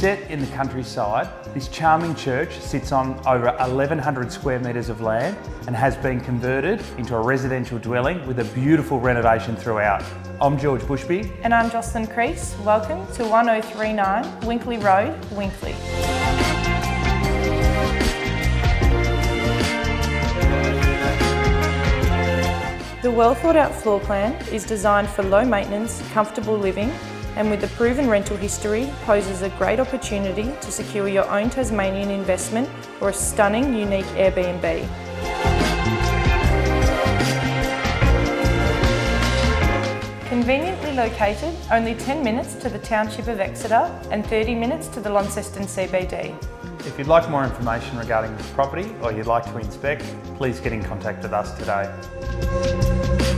set in the countryside, this charming church sits on over 1,100 square metres of land and has been converted into a residential dwelling with a beautiful renovation throughout. I'm George Bushby. And I'm Jocelyn Creese. Welcome to 1039 Winkleigh Road, Winkleigh. The well thought out floor plan is designed for low maintenance, comfortable living and with a proven rental history poses a great opportunity to secure your own Tasmanian investment or a stunning unique Airbnb. Conveniently located, only 10 minutes to the township of Exeter and 30 minutes to the Launceston CBD. If you'd like more information regarding this property or you'd like to inspect, please get in contact with us today.